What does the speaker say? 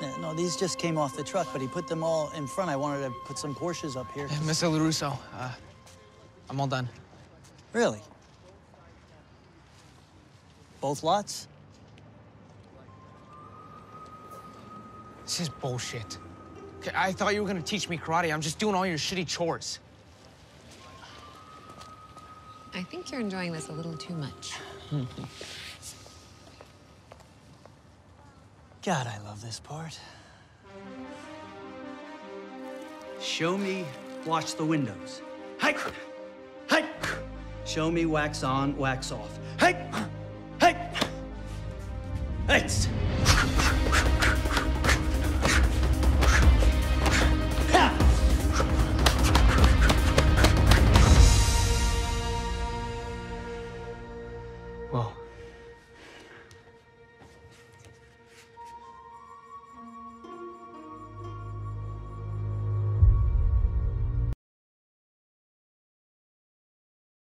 No, these just came off the truck, but he put them all in front. I wanted to put some Porsches up here. Mr. LaRusso, uh, I'm all done. Really? Both lots? This is bullshit. Okay, I thought you were gonna teach me karate. I'm just doing all your shitty chores. I think you're enjoying this a little too much. God, I love this part. Show me Watch the windows. Hey! Hey! Show me wax on, wax off. Hey! Hey! Hey! Whoa.